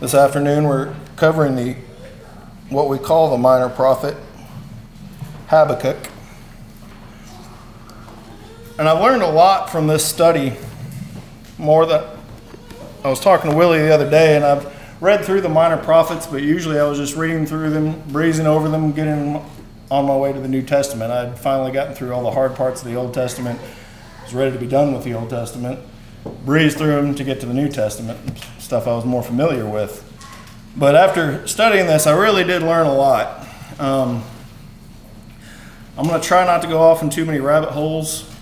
This afternoon we're covering the what we call the minor prophet Habakkuk. And I've learned a lot from this study more than I was talking to Willie the other day and I've read through the minor prophets, but usually I was just reading through them, breezing over them, getting on my way to the New Testament. I'd finally gotten through all the hard parts of the Old Testament, was ready to be done with the Old Testament, breezed through them to get to the New Testament stuff I was more familiar with. But after studying this, I really did learn a lot. Um, I'm going to try not to go off in too many rabbit holes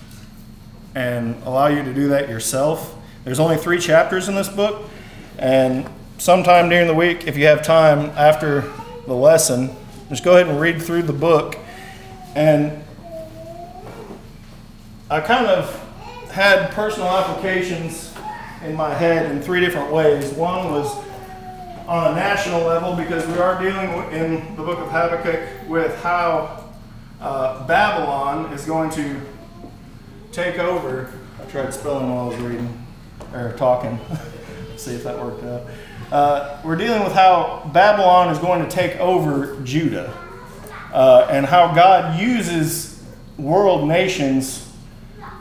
and allow you to do that yourself. There's only three chapters in this book, and sometime during the week, if you have time after the lesson, just go ahead and read through the book. And I kind of had personal applications in my head in three different ways. One was on a national level because we are dealing in the book of Habakkuk with how uh, Babylon is going to take over. I tried spelling while I was reading or talking. See if that worked out. Uh, we're dealing with how Babylon is going to take over Judah uh, and how God uses world nations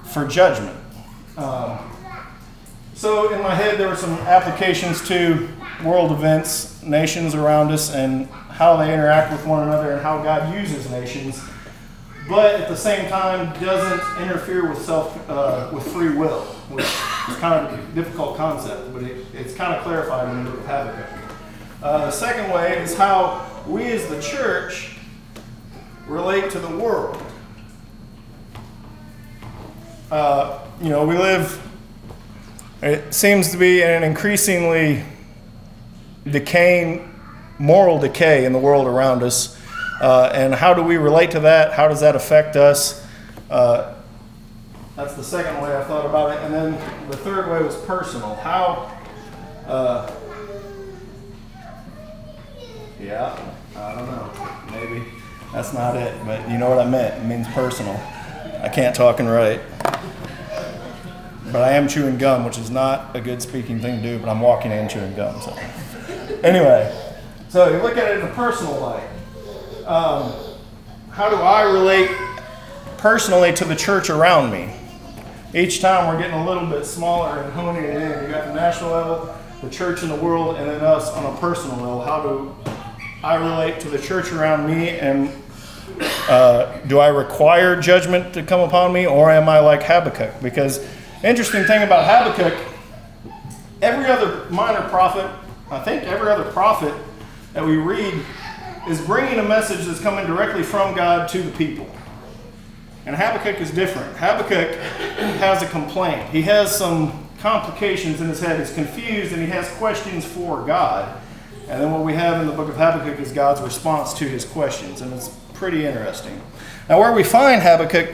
for judgment. Um, so in my head, there were some applications to world events, nations around us, and how they interact with one another, and how God uses nations, but at the same time doesn't interfere with self uh, with free will, which is kind of a difficult concept, but it, it's kind of clarified in the book of Habakkuk. Uh, the second way is how we as the church relate to the world. Uh, you know, we live it seems to be an increasingly decaying moral decay in the world around us. Uh, and how do we relate to that? How does that affect us? Uh, that's the second way I thought about it. And then the third way was personal. How, uh, yeah, I don't know. Maybe that's not it, but you know what I meant. It means personal. I can't talk and write but I am chewing gum, which is not a good speaking thing to do, but I'm walking and chewing gum. So, anyway, so you look at it in a personal light. Um, how do I relate personally to the church around me? Each time we're getting a little bit smaller and honing it in. You got the national level, the church in the world, and then us on a personal level. How do I relate to the church around me and uh, do I require judgment to come upon me, or am I like Habakkuk? Because Interesting thing about Habakkuk, every other minor prophet, I think every other prophet that we read is bringing a message that's coming directly from God to the people. And Habakkuk is different. Habakkuk has a complaint. He has some complications in his head. He's confused and he has questions for God. And then what we have in the book of Habakkuk is God's response to his questions. And it's pretty interesting. Now, where we find Habakkuk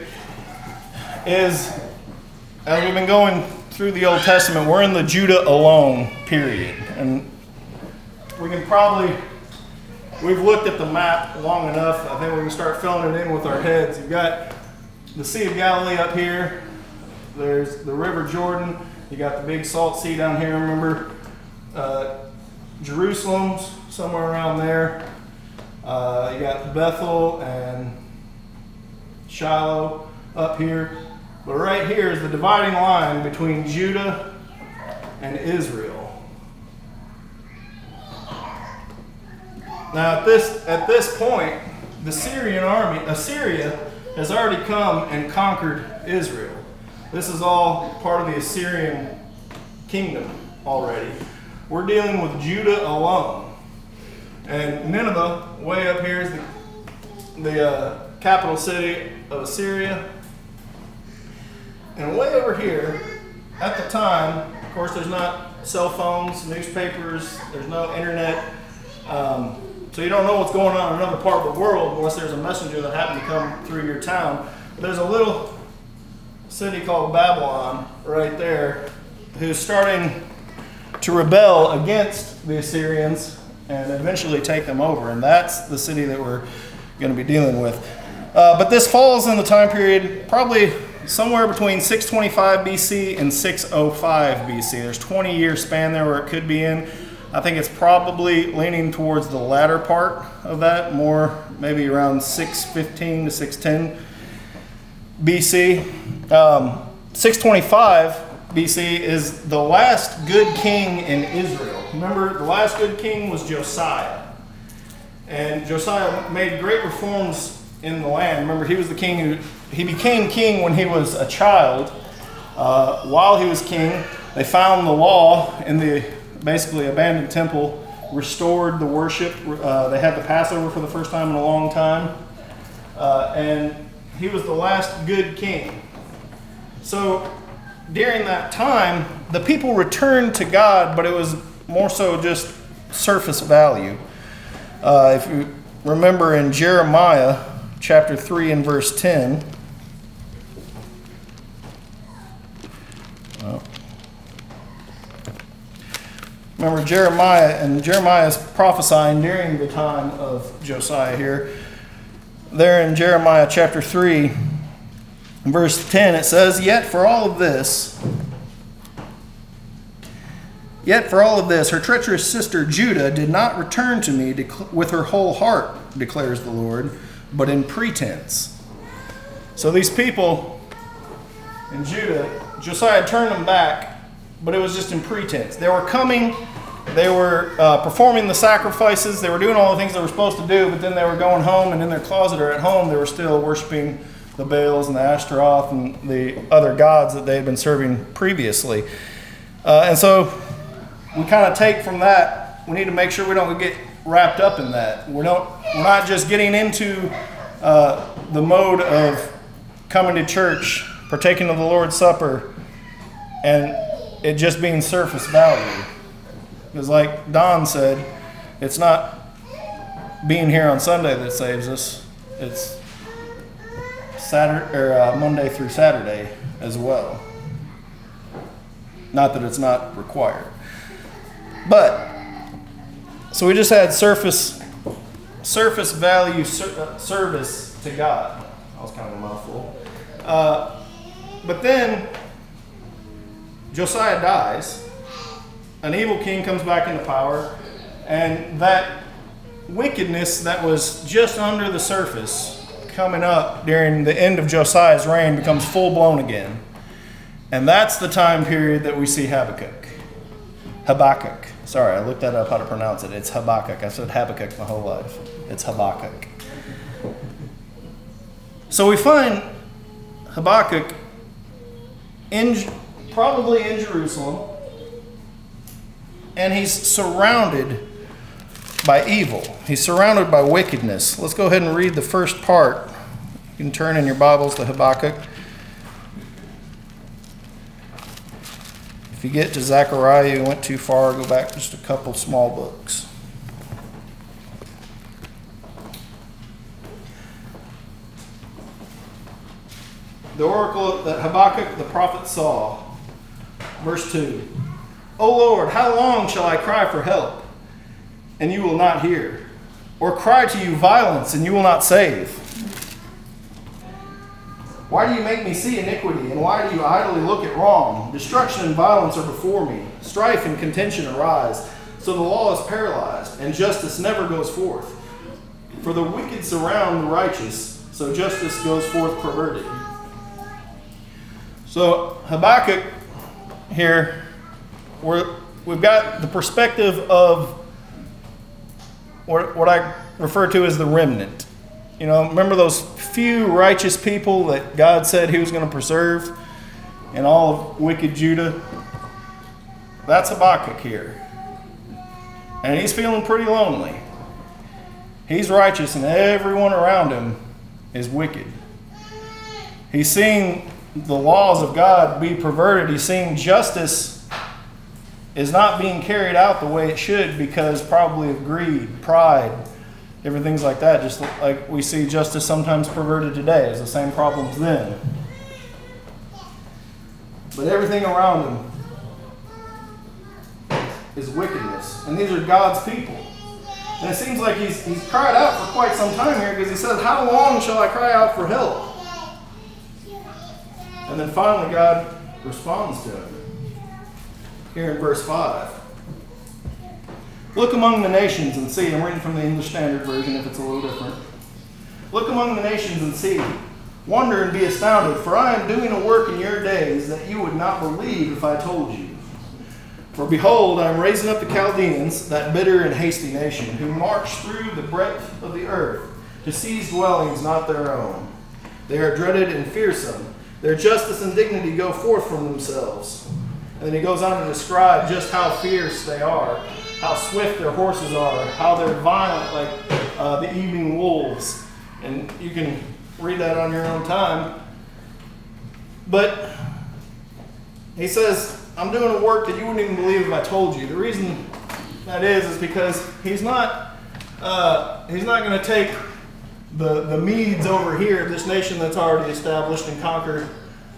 is as we've been going through the Old Testament, we're in the Judah alone period. And we can probably, we've looked at the map long enough. I think we can start filling it in with our heads. You've got the Sea of Galilee up here. There's the River Jordan. You got the big salt sea down here, remember? Uh, Jerusalem's somewhere around there. Uh, you got Bethel and Shiloh up here. But right here is the dividing line between Judah and Israel. Now at this at this point, the Syrian army, Assyria, has already come and conquered Israel. This is all part of the Assyrian kingdom already. We're dealing with Judah alone. And Nineveh, way up here, is the, the uh, capital city of Assyria. And way over here, at the time, of course, there's not cell phones, newspapers, there's no internet. Um, so you don't know what's going on in another part of the world unless there's a messenger that happened to come through your town. There's a little city called Babylon right there who's starting to rebel against the Assyrians and eventually take them over. And that's the city that we're going to be dealing with. Uh, but this falls in the time period probably somewhere between 625 BC and 605 BC. There's 20 year span there where it could be in. I think it's probably leaning towards the latter part of that, more maybe around 615 to 610 BC. Um, 625 BC is the last good king in Israel. Remember, the last good king was Josiah. And Josiah made great reforms in the land. Remember, he was the king who he became king when he was a child. Uh, while he was king, they found the law in the basically abandoned temple, restored the worship. Uh, they had the Passover for the first time in a long time. Uh, and he was the last good king. So during that time, the people returned to God, but it was more so just surface value. Uh, if you remember in Jeremiah chapter 3 and verse 10, Remember Jeremiah, and Jeremiah is prophesying during the time of Josiah here. There in Jeremiah chapter 3, verse 10, it says, Yet for all of this, Yet for all of this, her treacherous sister Judah did not return to me with her whole heart, declares the Lord, but in pretense. So these people in Judah, Josiah turned them back, but it was just in pretense. They were coming, they were uh, performing the sacrifices, they were doing all the things they were supposed to do, but then they were going home and in their closet or at home, they were still worshiping the Baals and the Ashtaroth and the other gods that they had been serving previously. Uh, and so we kind of take from that, we need to make sure we don't get wrapped up in that. We don't, we're not just getting into uh, the mode of coming to church, partaking of the Lord's Supper, and it just being surface value. Because, like Don said, it's not being here on Sunday that saves us. It's Saturday or uh, Monday through Saturday as well. Not that it's not required. But so we just had surface surface value ser- uh, service to God. That was kind of a mouthful. Uh, but then Josiah dies. An evil king comes back into power, and that wickedness that was just under the surface coming up during the end of Josiah's reign becomes full blown again. And that's the time period that we see Habakkuk. Habakkuk. Sorry, I looked that up how to pronounce it. It's Habakkuk. I said Habakkuk my whole life. It's Habakkuk. So we find Habakkuk in probably in Jerusalem, and he's surrounded by evil. He's surrounded by wickedness. Let's go ahead and read the first part. You can turn in your Bibles to Habakkuk. If you get to Zechariah, you went too far, go back just a couple small books. The oracle that Habakkuk the prophet saw. Verse 2 O Lord, how long shall I cry for help, and you will not hear? Or cry to you violence, and you will not save? Why do you make me see iniquity, and why do you idly look at wrong? Destruction and violence are before me. Strife and contention arise. So the law is paralyzed, and justice never goes forth. For the wicked surround the righteous, so justice goes forth perverted. So Habakkuk here, we're, we've got the perspective of what, what I refer to as the remnant. You know, remember those few righteous people that God said He was going to preserve in all of wicked Judah? That's Habakkuk here. And he's feeling pretty lonely. He's righteous, and everyone around him is wicked. He's seeing the laws of God be perverted. He's seeing justice is not being carried out the way it should because probably of greed, pride, different things like that. Just like we see justice sometimes perverted today, is the same problems then. But everything around him is wickedness. And these are God's people. And it seems like he's, he's cried out for quite some time here because he says, How long shall I cry out for help? And then finally, God responds to him here in verse 5. Look among the nations and see. I'm reading from the English Standard Version if it's a little different. Look among the nations and see. Wonder and be astounded, for I am doing a work in your days that you would not believe if I told you. For behold, I am raising up the Chaldeans, that bitter and hasty nation, who march through the breadth of the earth to seize dwellings not their own. They are dreaded and fearsome. Their justice and dignity go forth from themselves. And then he goes on to describe just how fierce they are, how swift their horses are, how they're violent like uh, the evening wolves. And you can read that on your own time. But he says, I'm doing a work that you wouldn't even believe if I told you. The reason that is is because he's not uh, he's not going to take the the Medes over here, this nation that's already established and conquered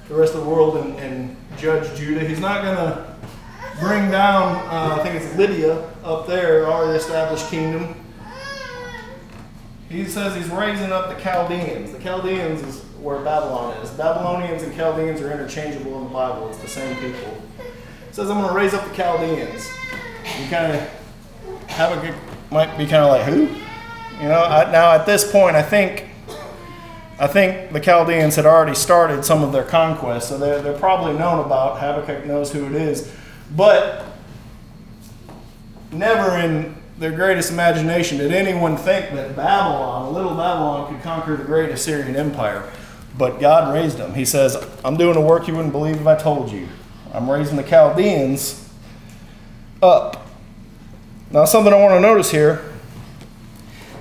the rest of the world and, and judge Judah. He's not going to bring down uh, I think it's Lydia up there, already established kingdom. He says he's raising up the Chaldeans. The Chaldeans is where Babylon is. Babylonians and Chaldeans are interchangeable in the Bible. It's the same people. He says, I'm going to raise up the Chaldeans. You kind of have a good, might be kind of like, who? You know, I, now at this point, I think, I think the Chaldeans had already started some of their conquests, so they're, they're probably known about. Habakkuk knows who it is. But never in their greatest imagination did anyone think that Babylon, a little Babylon, could conquer the great Assyrian Empire. But God raised them. He says, I'm doing a work you wouldn't believe if I told you. I'm raising the Chaldeans up. Now, something I want to notice here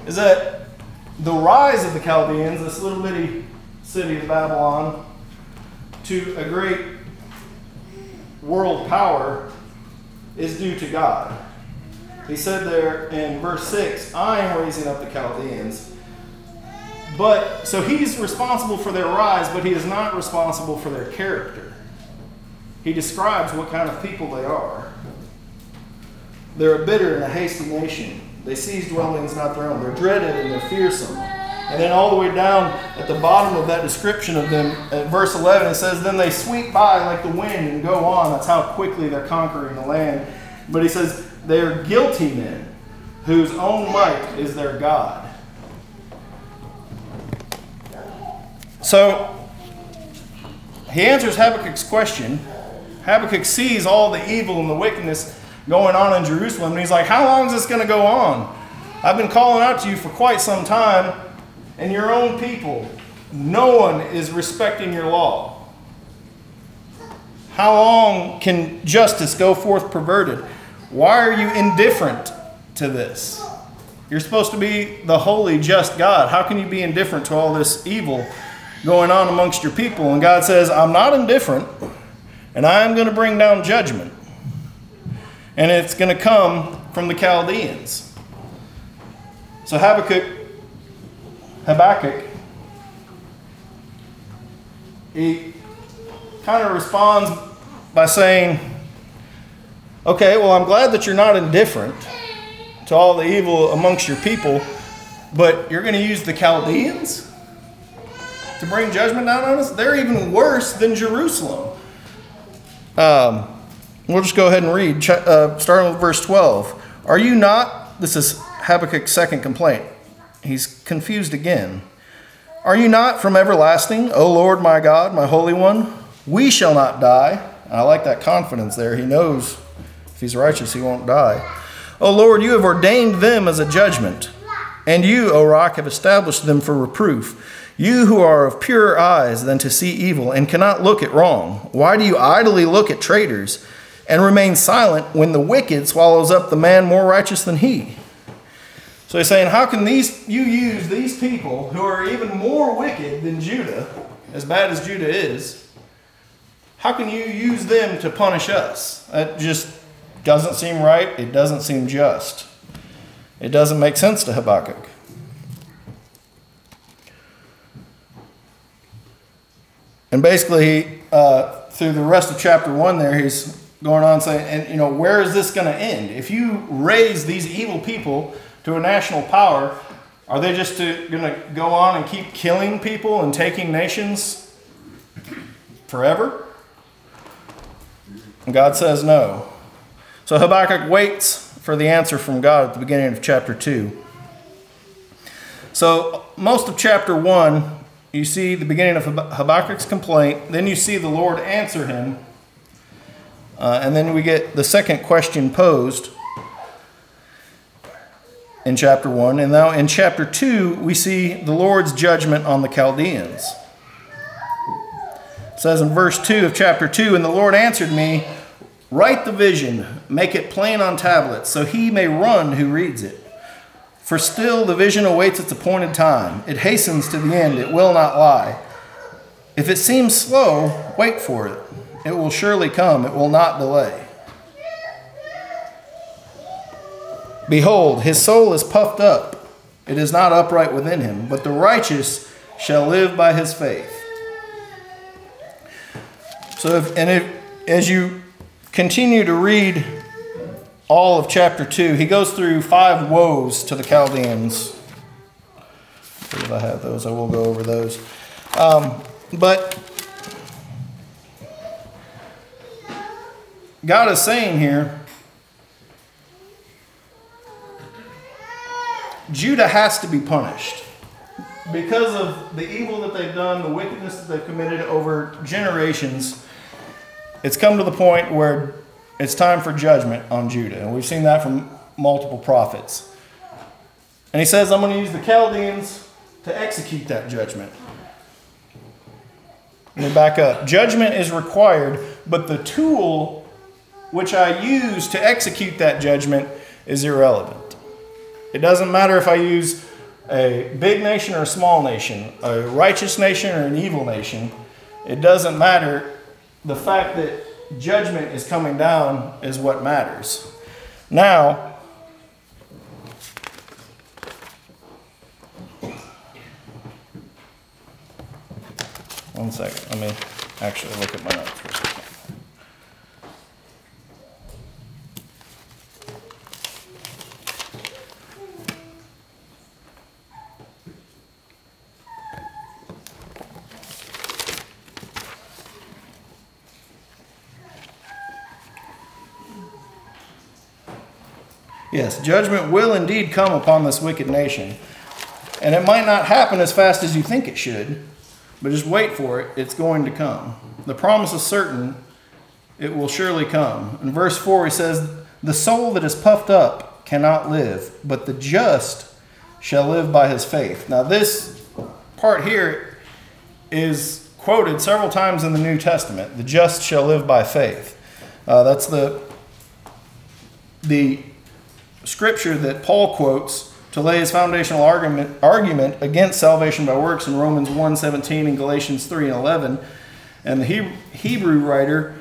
is that the rise of the Chaldeans, this little bitty city of Babylon, to a great world power is due to God. He said there in verse 6, I am raising up the Chaldeans. But, so he's responsible for their rise, but he is not responsible for their character. He describes what kind of people they are. They're a bitter and a hasty nation. They seize dwellings not their own. They're dreaded and they're fearsome. And then all the way down at the bottom of that description of them, at verse 11, it says, Then they sweep by like the wind and go on. That's how quickly they're conquering the land. But he says, they are guilty men whose own might is their God. So he answers Habakkuk's question. Habakkuk sees all the evil and the wickedness going on in Jerusalem, and he's like, How long is this going to go on? I've been calling out to you for quite some time, and your own people, no one is respecting your law. How long can justice go forth perverted? Why are you indifferent to this? You're supposed to be the holy, just God. How can you be indifferent to all this evil going on amongst your people? And God says, I'm not indifferent, and I am going to bring down judgment. And it's going to come from the Chaldeans. So Habakkuk, Habakkuk, he kind of responds by saying, Okay, well, I'm glad that you're not indifferent to all the evil amongst your people, but you're going to use the Chaldeans to bring judgment down on us? They're even worse than Jerusalem. Um, we'll just go ahead and read, uh, starting with verse 12. Are you not, this is Habakkuk's second complaint. He's confused again. Are you not from everlasting, O Lord my God, my Holy One? We shall not die. I like that confidence there. He knows if he's righteous, he won't die. O Lord, you have ordained them as a judgment, and you, O rock, have established them for reproof. You who are of purer eyes than to see evil and cannot look at wrong, why do you idly look at traitors and remain silent when the wicked swallows up the man more righteous than he? So he's saying, how can these you use these people who are even more wicked than Judah, as bad as Judah is? How can you use them to punish us? That just doesn't seem right. It doesn't seem just. It doesn't make sense to Habakkuk. And basically, uh, through the rest of chapter one, there he's going on saying, and you know, where is this going to end? If you raise these evil people to a national power, are they just going to go on and keep killing people and taking nations forever? And God says no. So Habakkuk waits for the answer from God at the beginning of chapter 2. So, most of chapter 1, you see the beginning of Habakkuk's complaint, then you see the Lord answer him, uh, and then we get the second question posed in chapter 1. And now in chapter 2, we see the Lord's judgment on the Chaldeans. It says in verse 2 of chapter 2 And the Lord answered me, Write the vision, make it plain on tablets, so he may run who reads it. For still the vision awaits its appointed time. It hastens to the end, it will not lie. If it seems slow, wait for it. It will surely come, it will not delay. Behold, his soul is puffed up, it is not upright within him, but the righteous shall live by his faith. So, if, and if, as you continue to read all of chapter 2, he goes through five woes to the Chaldeans. If I have those, I will go over those. Um, but God is saying here Judah has to be punished because of the evil that they've done, the wickedness that they've committed over generations. It's come to the point where it's time for judgment on Judah. And we've seen that from multiple prophets. And he says, I'm going to use the Chaldeans to execute that judgment. Let me back up. Judgment is required, but the tool which I use to execute that judgment is irrelevant. It doesn't matter if I use a big nation or a small nation, a righteous nation or an evil nation. It doesn't matter. The fact that judgment is coming down is what matters. Now, one second. Let me actually look at my notes Yes, judgment will indeed come upon this wicked nation. And it might not happen as fast as you think it should, but just wait for it. It's going to come. The promise is certain. It will surely come. In verse 4, he says, The soul that is puffed up cannot live, but the just shall live by his faith. Now, this part here is quoted several times in the New Testament. The just shall live by faith. Uh, that's the the scripture that Paul quotes to lay his foundational argument, argument against salvation by works in Romans 1:17 and Galatians 3 and 11. And the Hebrew writer,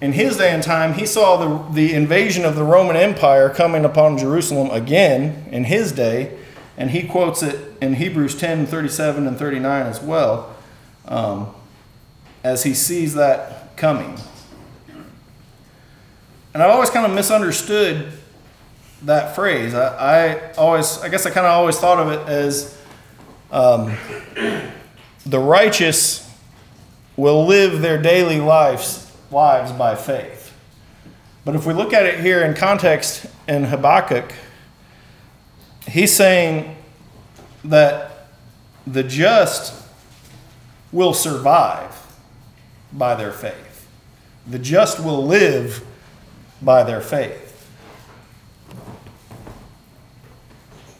in his day and time, he saw the, the invasion of the Roman Empire coming upon Jerusalem again in his day, and he quotes it in Hebrews 10 37 and 39 as well, um, as he sees that coming. And I've always kind of misunderstood that phrase. I, I always, I guess I kind of always thought of it as um, the righteous will live their daily lives, lives by faith. But if we look at it here in context in Habakkuk, he's saying that the just will survive by their faith. The just will live by their faith.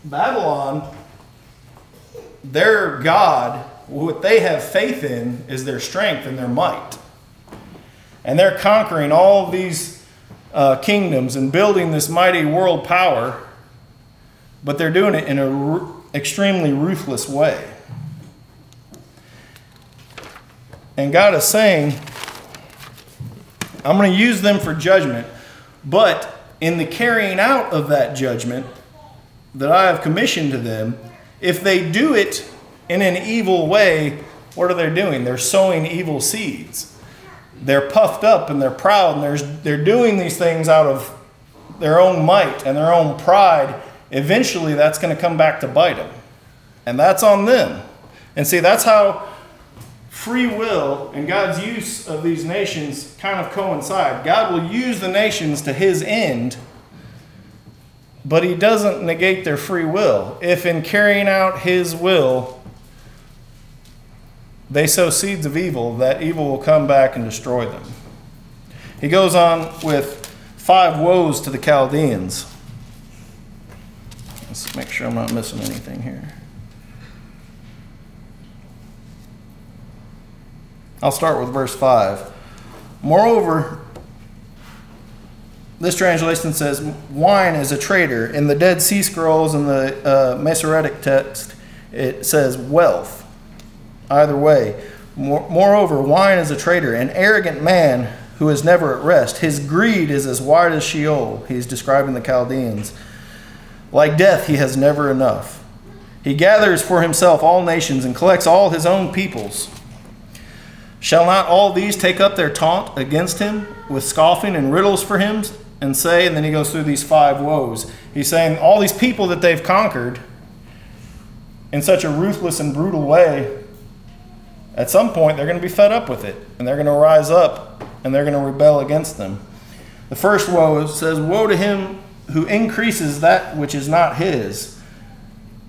Babylon, their God, what they have faith in is their strength and their might. And they're conquering all these uh, kingdoms and building this mighty world power, but they're doing it in an extremely ruthless way. And God is saying, I'm going to use them for judgment, but in the carrying out of that judgment, that I have commissioned to them, if they do it in an evil way, what are they doing? They're sowing evil seeds. They're puffed up and they're proud and they're, they're doing these things out of their own might and their own pride. Eventually, that's going to come back to bite them. And that's on them. And see, that's how free will and God's use of these nations kind of coincide. God will use the nations to his end but he doesn't negate their free will. If in carrying out his will, they sow seeds of evil, that evil will come back and destroy them. He goes on with five woes to the Chaldeans. Let's make sure I'm not missing anything here. I'll start with verse 5. Moreover, this translation says wine is a traitor. In the Dead Sea Scrolls and the uh, Masoretic text, it says wealth. Either way. Moreover, wine is a traitor, an arrogant man who is never at rest. His greed is as wide as Sheol. He's describing the Chaldeans. Like death, he has never enough. He gathers for himself all nations and collects all his own peoples. Shall not all these take up their taunt against him with scoffing and riddles for him and say, and then he goes through these five woes. He's saying all these people that they've conquered in such a ruthless and brutal way, at some point they're going to be fed up with it and they're going to rise up and they're going to rebel against them. The first woe says, Woe to him who increases that which is not his.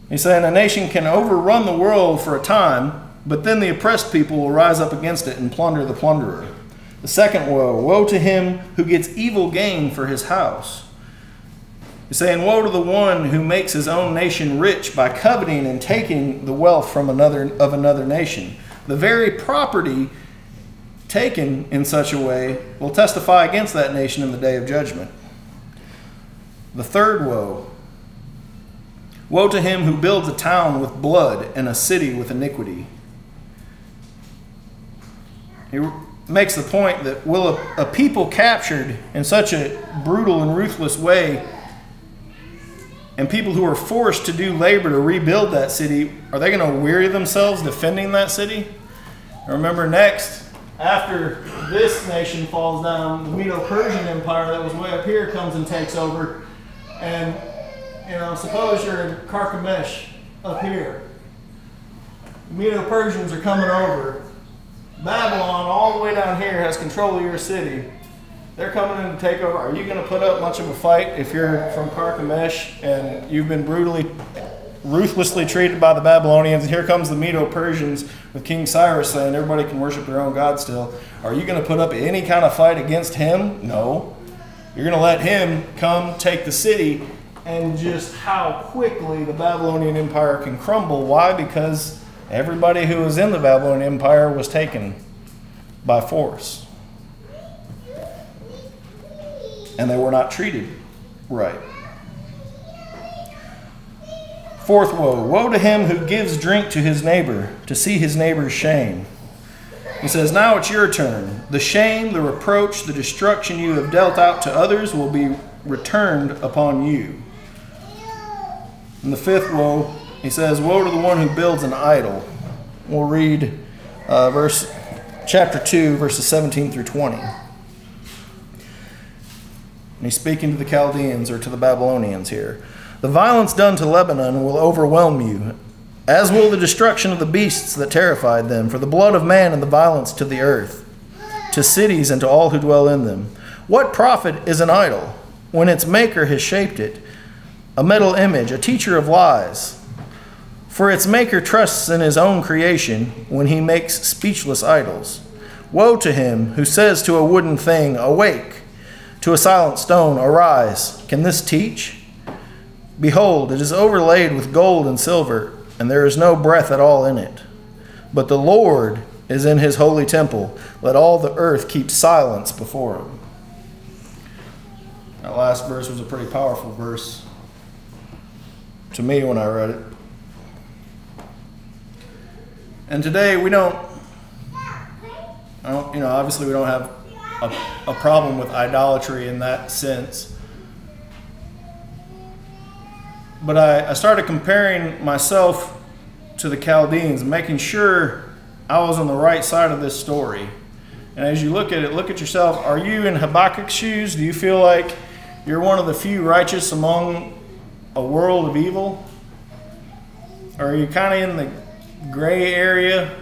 He's saying a nation can overrun the world for a time, but then the oppressed people will rise up against it and plunder the plunderer. The second woe Woe to him who gets evil gain for his house. He's saying, Woe to the one who makes his own nation rich by coveting and taking the wealth from another of another nation. The very property taken in such a way will testify against that nation in the day of judgment. The third woe Woe to him who builds a town with blood and a city with iniquity. Makes the point that will a, a people captured in such a brutal and ruthless way and people who are forced to do labor to rebuild that city, are they going to weary themselves defending that city? remember, next, after this nation falls down, the Medo Persian Empire that was way up here comes and takes over. And, you know, suppose you're in Carchemish up here. Medo Persians are coming over Babylon, all the way down here, has control of your city. They're coming in to take over. Are you going to put up much of a fight if you're from Carchemish and you've been brutally, ruthlessly treated by the Babylonians? And here comes the Medo Persians with King Cyrus saying everybody can worship their own God still. Are you going to put up any kind of fight against him? No. You're going to let him come take the city and just how quickly the Babylonian Empire can crumble. Why? Because Everybody who was in the Babylonian Empire was taken by force. And they were not treated right. Fourth woe Woe to him who gives drink to his neighbor to see his neighbor's shame. He says, Now it's your turn. The shame, the reproach, the destruction you have dealt out to others will be returned upon you. And the fifth woe he says, Woe to the one who builds an idol. We'll read uh, verse chapter 2, verses 17 through 20. And he's speaking to the Chaldeans or to the Babylonians here. The violence done to Lebanon will overwhelm you, as will the destruction of the beasts that terrified them, for the blood of man and the violence to the earth, to cities and to all who dwell in them. What profit is an idol when its maker has shaped it? A metal image, a teacher of lies for its maker trusts in his own creation when he makes speechless idols. Woe to him who says to a wooden thing, Awake, to a silent stone, Arise. Can this teach? Behold, it is overlaid with gold and silver, and there is no breath at all in it. But the Lord is in his holy temple. Let all the earth keep silence before him. That last verse was a pretty powerful verse to me when I read it. And today we don't, don't you know, obviously we don't have a, a problem with idolatry in that sense. But I, I started comparing myself to the Chaldeans, making sure I was on the right side of this story. And as you look at it, look at yourself. Are you in Habakkuk's shoes? Do you feel like you're one of the few righteous among a world of evil? Or are you kind of in the gray area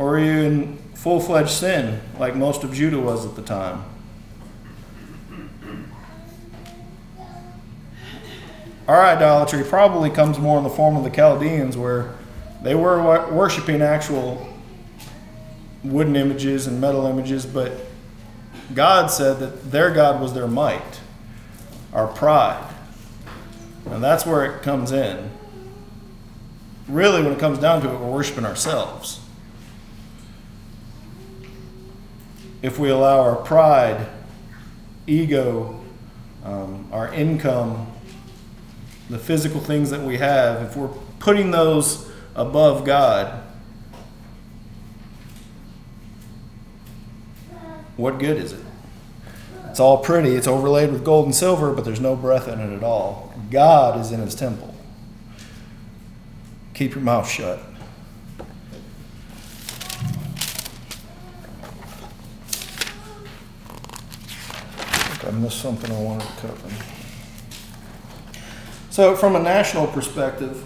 or are you in full-fledged sin like most of Judah was at the time? Our idolatry probably comes more in the form of the Chaldeans where they were worshiping actual wooden images and metal images, but God said that their God was their might, our pride. And that's where it comes in. Really, when it comes down to it, we're worshiping ourselves. If we allow our pride, ego, um, our income, the physical things that we have, if we're putting those above God, what good is it? It's all pretty, it's overlaid with gold and silver, but there's no breath in it at all. God is in his temple. Keep your mouth shut. I, I missed something I wanted to cover. So, from a national perspective,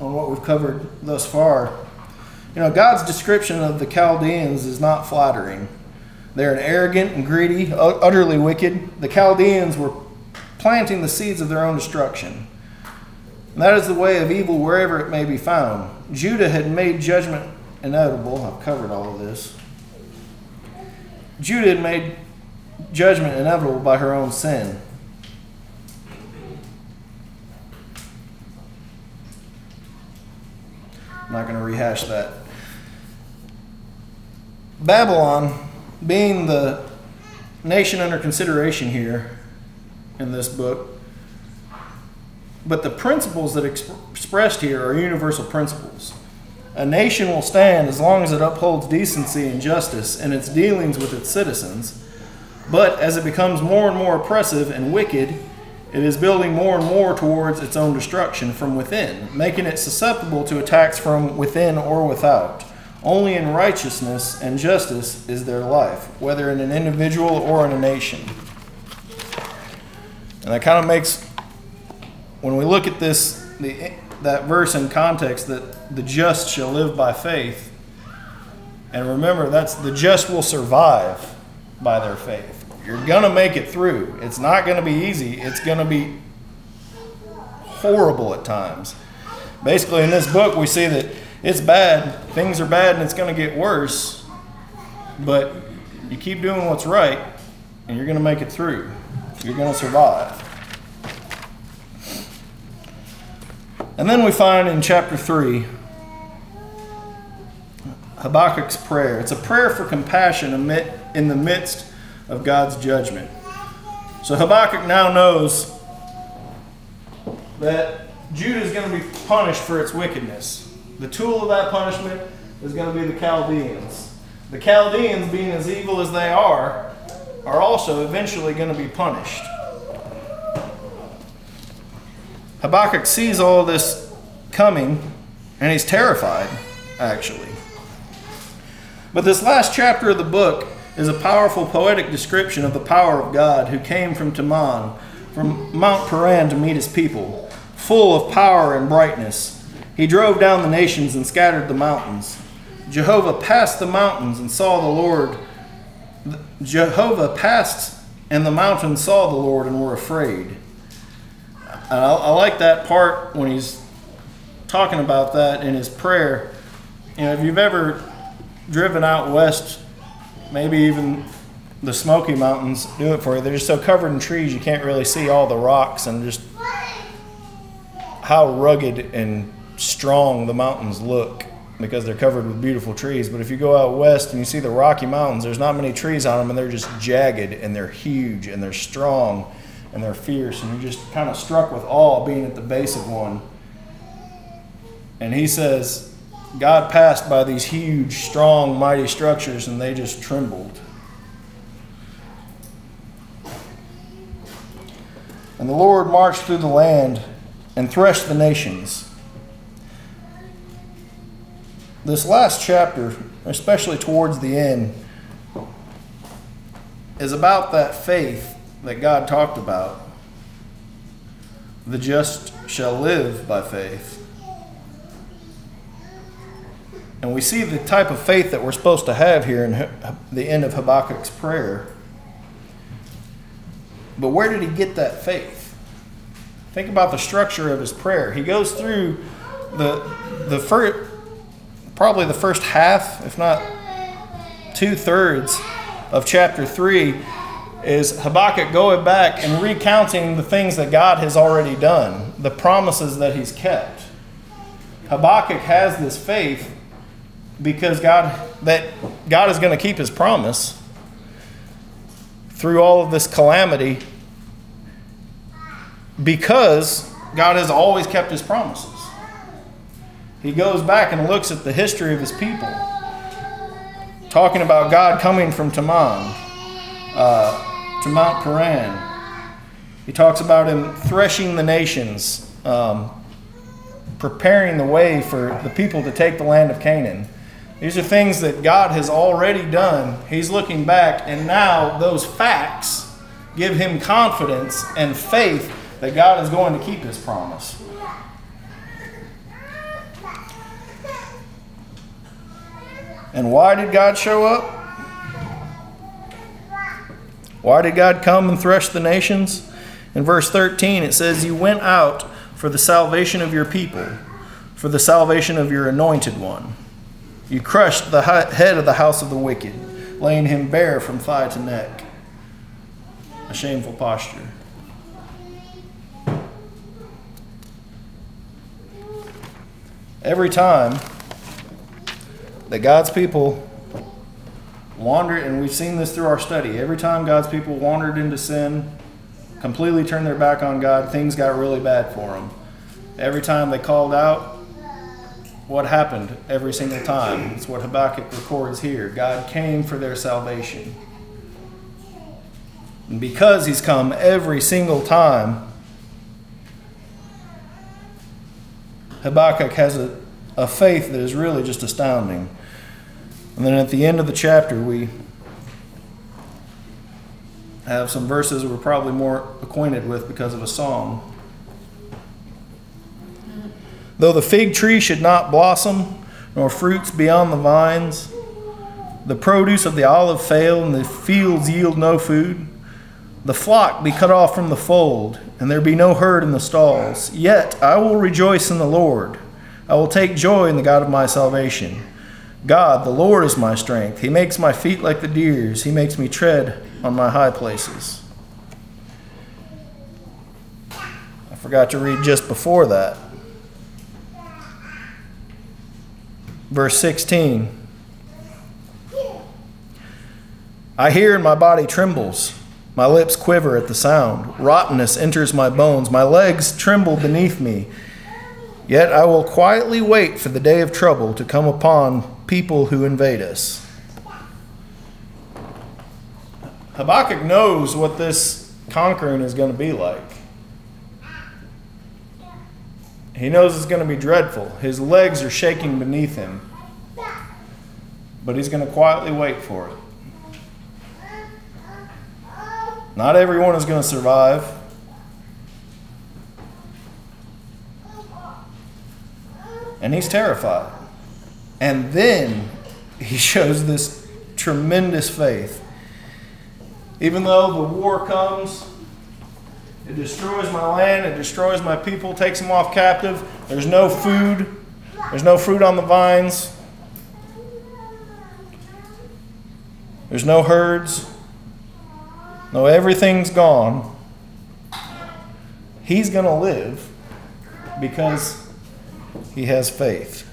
on what we've covered thus far, you know, God's description of the Chaldeans is not flattering. They're an arrogant and greedy, utterly wicked. The Chaldeans were planting the seeds of their own destruction. And that is the way of evil wherever it may be found. Judah had made judgment inevitable. I've covered all of this. Judah had made judgment inevitable by her own sin. I'm not going to rehash that. Babylon being the nation under consideration here in this book, but the principles that exp- expressed here are universal principles. A nation will stand as long as it upholds decency and justice in its dealings with its citizens. But as it becomes more and more oppressive and wicked, it is building more and more towards its own destruction from within, making it susceptible to attacks from within or without. Only in righteousness and justice is there life, whether in an individual or in a nation. And that kind of makes, when we look at this, the, that verse in context, that the just shall live by faith. And remember, that's the just will survive by their faith. You're going to make it through. It's not going to be easy. It's going to be horrible at times. Basically, in this book, we see that it's bad, things are bad, and it's going to get worse. But you keep doing what's right, and you're going to make it through. You're going to survive. And then we find in chapter 3 Habakkuk's prayer. It's a prayer for compassion in the midst of God's judgment. So Habakkuk now knows that Judah is going to be punished for its wickedness. The tool of that punishment is going to be the Chaldeans. The Chaldeans, being as evil as they are, are also eventually going to be punished. Habakkuk sees all this coming and he's terrified, actually. But this last chapter of the book is a powerful poetic description of the power of God who came from Teman, from Mount Paran to meet his people, full of power and brightness he drove down the nations and scattered the mountains. Jehovah passed the mountains and saw the Lord. Jehovah passed and the mountains saw the Lord and were afraid. I, I like that part when he's talking about that in his prayer. You know, if you've ever driven out west, maybe even the Smoky Mountains do it for you. They're just so covered in trees you can't really see all the rocks and just how rugged and strong the mountains look because they're covered with beautiful trees. But if you go out west and you see the Rocky Mountains, there's not many trees on them and they're just jagged and they're huge and they're strong and they're fierce. And you're just kind of struck with awe being at the base of one. And he says, God passed by these huge, strong, mighty structures and they just trembled. And the Lord marched through the land and threshed the nations this last chapter, especially towards the end, is about that faith that God talked about. The just shall live by faith. And we see the type of faith that we're supposed to have here in the end of Habakkuk's prayer. But where did he get that faith? Think about the structure of his prayer. He goes through the the first probably the first half, if not two thirds of chapter three, is Habakkuk going back and recounting the things that God has already done, the promises that he's kept. Habakkuk has this faith because God that God is going to keep his promise through all of this calamity because God has always kept his promises. He goes back and looks at the history of his people, talking about God coming from Teman uh, to Mount Paran. He talks about him threshing the nations, um, preparing the way for the people to take the land of Canaan. These are things that God has already done. He's looking back, and now those facts give him confidence and faith that God is going to keep his promise. And why did God show up? Why did God come and thresh the nations? In verse 13, it says, You went out for the salvation of your people, for the salvation of your anointed one. You crushed the head of the house of the wicked, laying him bare from thigh to neck. A shameful posture. Every time that God's people wandered, and we've seen this through our study, every time God's people wandered into sin, completely turned their back on God, things got really bad for them. Every time they called out, what happened every single time? It's what Habakkuk records here. God came for their salvation. And because He's come every single time, Habakkuk has a, a faith that is really just astounding. And then at the end of the chapter, we have some verses we're probably more acquainted with because of a song. Though the fig tree should not blossom, nor fruits be on the vines, the produce of the olive fail, and the fields yield no food, the flock be cut off from the fold, and there be no herd in the stalls. Yet I will rejoice in the Lord. I will take joy in the God of my salvation. God, the Lord, is my strength. He makes my feet like the deer's, He makes me tread on my high places. I forgot to read just before that. Verse 16 I hear and my body trembles. My lips quiver at the sound. Rottenness enters my bones. My legs tremble beneath me. Yet I will quietly wait for the day of trouble to come upon people who invade us. Habakkuk knows what this conquering is going to be like. He knows it's going to be dreadful. His legs are shaking beneath him. But he's going to quietly wait for it. Not everyone is going to survive. And he's terrified. And then he shows this tremendous faith. Even though the war comes, it destroys my land, it destroys my people, takes them off captive. There's no food, there's no fruit on the vines, there's no herds, no, everything's gone. He's going to live because he has faith.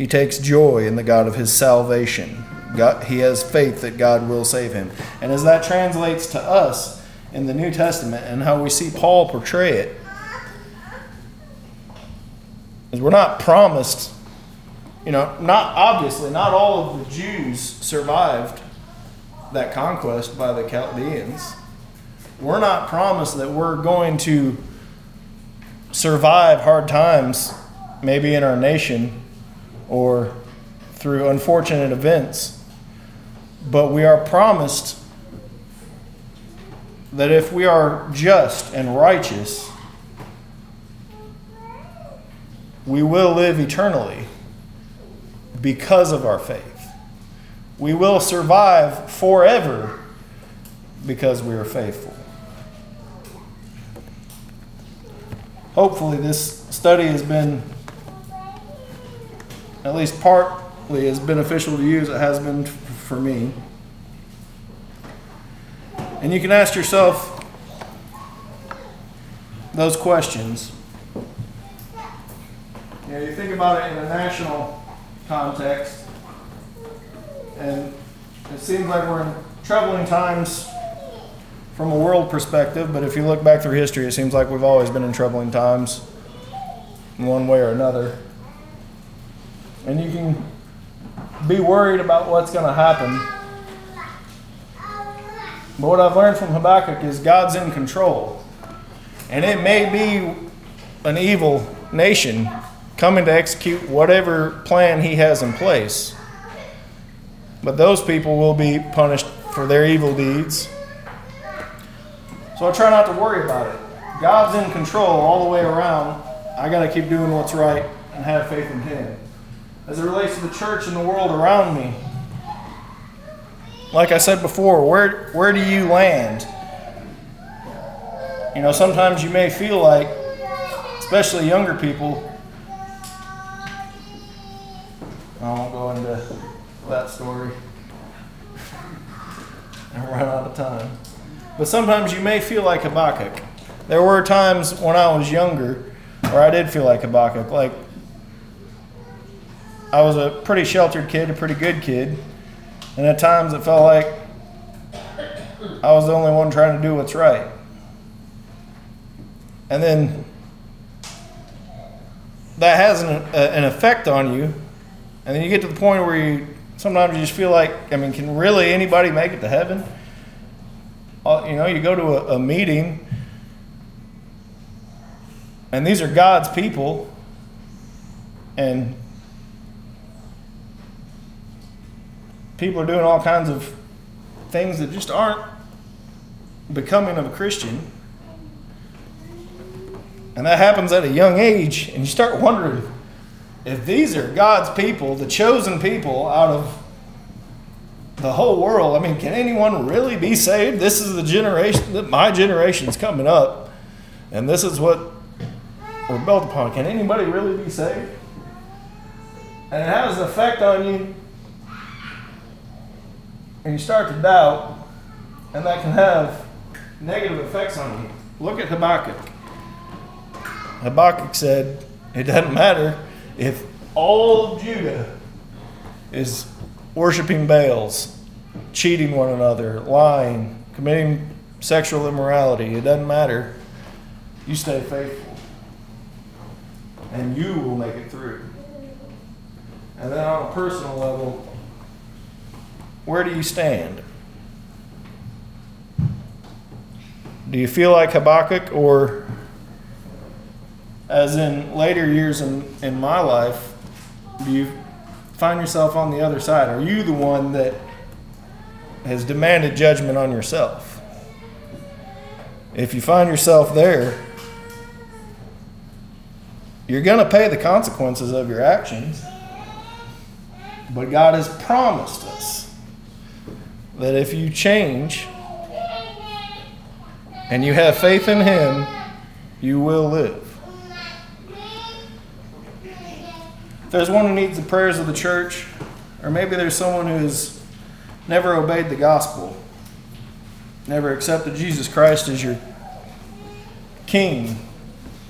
He takes joy in the God of his salvation. God, he has faith that God will save him. And as that translates to us in the New Testament and how we see Paul portray it, is we're not promised, you know, not obviously, not all of the Jews survived that conquest by the Chaldeans. We're not promised that we're going to survive hard times, maybe in our nation or through unfortunate events. But we are promised that if we are just and righteous, we will live eternally because of our faith. We will survive forever because we are faithful. hopefully this study has been at least partly as beneficial to you as it has been for me. And you can ask yourself those questions. You know, you think about it in a national context, and it seems like we're in troubling times from a world perspective, but if you look back through history, it seems like we've always been in troubling times in one way or another. And you can be worried about what's going to happen. But what I've learned from Habakkuk is God's in control. And it may be an evil nation coming to execute whatever plan he has in place. But those people will be punished for their evil deeds. So I try not to worry about it. God's in control all the way around. I got to keep doing what's right and have faith in Him. As it relates to the church and the world around me, like I said before, where, where do you land? You know, sometimes you may feel like, especially younger people, I won't go into that story. I run out of time. But sometimes you may feel like Habakkuk. There were times when I was younger where I did feel like Habakkuk. Like, I was a pretty sheltered kid, a pretty good kid. And at times it felt like I was the only one trying to do what's right. And then that has an, an effect on you. And then you get to the point where you sometimes you just feel like, I mean, can really anybody make it to heaven? Uh, you know, you go to a, a meeting, and these are God's people, and people are doing all kinds of things that just aren't becoming of a Christian. And that happens at a young age, and you start wondering if these are God's people, the chosen people out of the whole world. I mean, can anyone really be saved? This is the generation that my generation is coming up, and this is what we're built upon. Can anybody really be saved? And it has an effect on you, and you start to doubt, and that can have negative effects on you. Look at Habakkuk. Habakkuk said, It doesn't matter if all Judah is worshiping Baals, cheating one another, lying, committing sexual immorality. It doesn't matter. You stay faithful. And you will make it through. And then on a personal level, where do you stand? Do you feel like Habakkuk, or as in later years in, in my life, do you find yourself on the other side? Are you the one that has demanded judgment on yourself? If you find yourself there, you're going to pay the consequences of your actions. But God has promised us that if you change and you have faith in Him, you will live. If there's one who needs the prayers of the church, or maybe there's someone who's never obeyed the gospel, never accepted Jesus Christ as your king,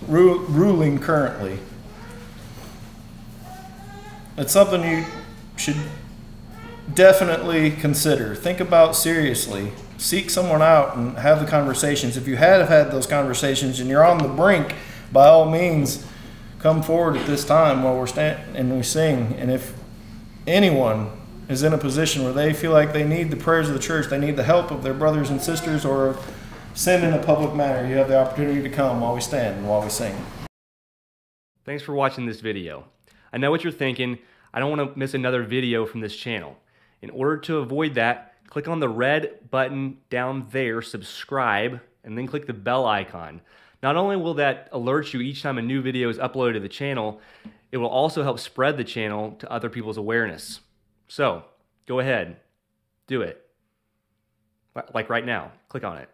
ru- ruling currently. It's something you should definitely consider. Think about seriously. Seek someone out and have the conversations. If you have had those conversations and you're on the brink, by all means, come forward at this time while we're standing and we sing. And if anyone is in a position where they feel like they need the prayers of the church, they need the help of their brothers and sisters, or sin in a public manner, you have the opportunity to come while we stand and while we sing. Thanks for watching this video. I know what you're thinking. I don't want to miss another video from this channel. In order to avoid that, click on the red button down there, subscribe, and then click the bell icon. Not only will that alert you each time a new video is uploaded to the channel, it will also help spread the channel to other people's awareness. So go ahead, do it. Like right now, click on it.